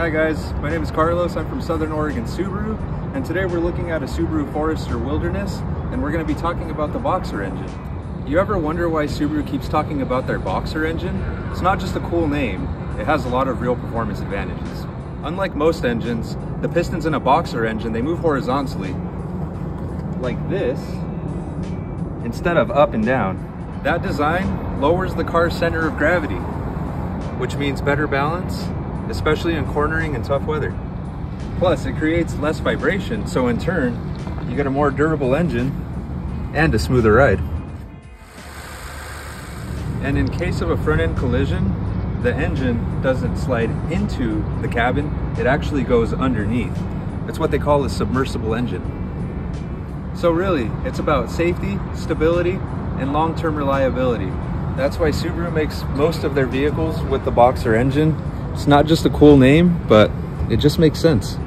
Hi guys, my name is Carlos. I'm from Southern Oregon Subaru, and today we're looking at a Subaru Forester Wilderness, and we're going to be talking about the Boxer engine. You ever wonder why Subaru keeps talking about their Boxer engine? It's not just a cool name, it has a lot of real performance advantages. Unlike most engines, the pistons in a Boxer engine, they move horizontally, like this, instead of up and down. That design lowers the car's center of gravity, which means better balance especially in cornering and tough weather. Plus, it creates less vibration, so in turn, you get a more durable engine and a smoother ride. And in case of a front end collision, the engine doesn't slide into the cabin, it actually goes underneath. It's what they call a submersible engine. So really, it's about safety, stability, and long-term reliability. That's why Subaru makes most of their vehicles with the Boxer engine it's not just a cool name, but it just makes sense.